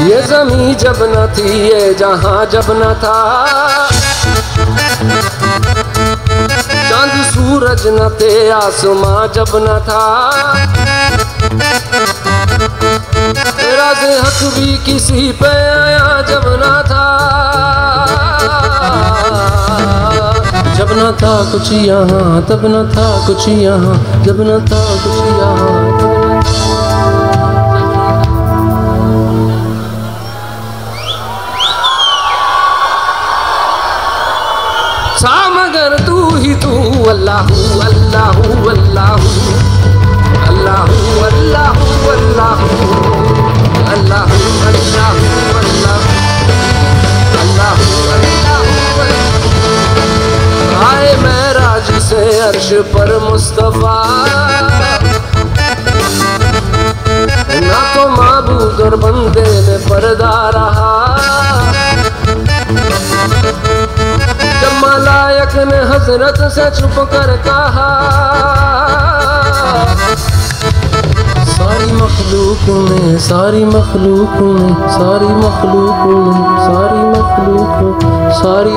ये जमी जब न थी, ये जहाँ जब न था। चाँद सूरज न थे, आसमां जब न था। राज हक भी किसी पे आया जब न था। जब न था कुछ यहाँ, तब न था कुछ यहाँ, जब न था कुछ यहाँ। तब सा मगर तू ही तू, अल्लाह अल्लाह अल्लाह। अर्श पर मुस्तफ़ा। ना तो माबूद और बंदे ने पर्दा रहा। जब मलायक ने हज़रत से छुप कर कहा। सारी मखलूक में, सारी मखलूक में, सारी मखलूक में, सारी मखलूक, सारी